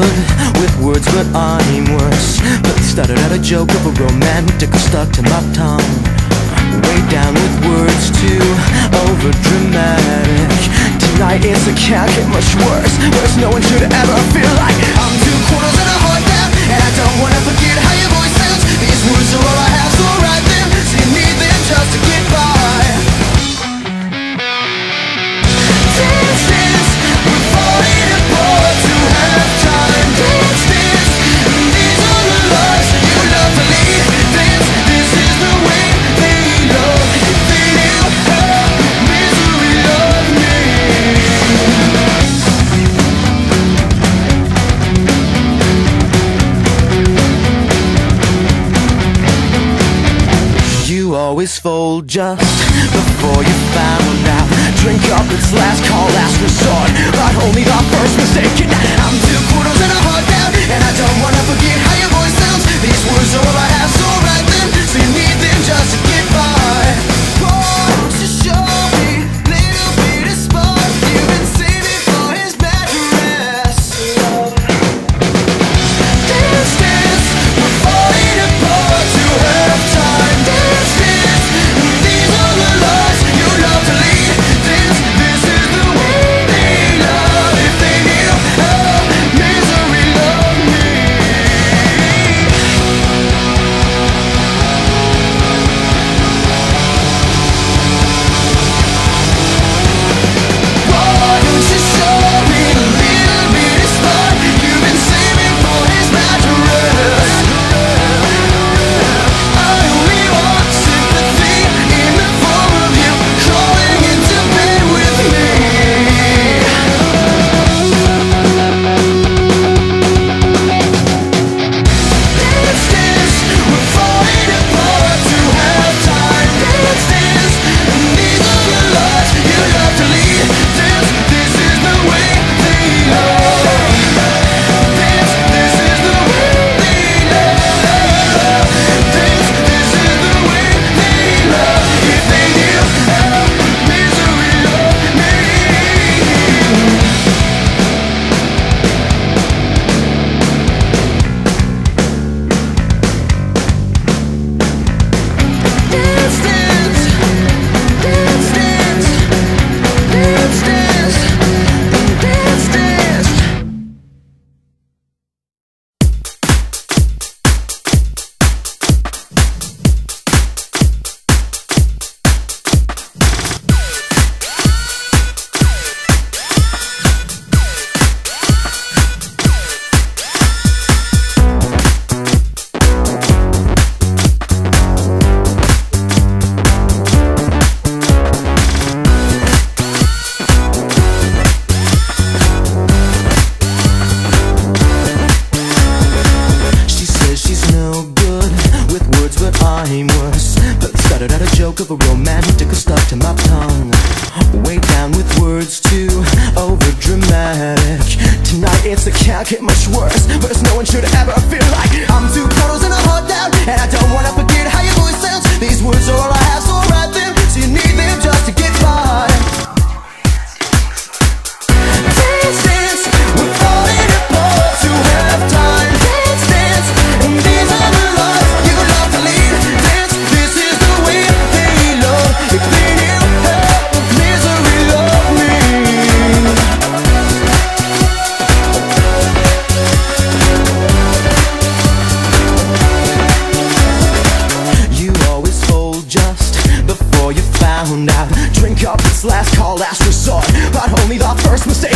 good with words, but I'm worse. But started out a joke of a romantic stuck to my tongue. Way down with words too over dramatic. Tonight it's a can't get much worse. Worse, no one should ever feel like always fold just before you found out. Drink up, it's last call, last resort. But only the first mistake. I'm two quarters and a heart down, and I don't wanna forget how your voice sounds. These words But started out a joke of a romantic stuck to my tongue. Way down with words too over dramatic. Tonight it's a can't get much worse, but no one should ever feel like I'm two quarters and heart down, and I first mistake.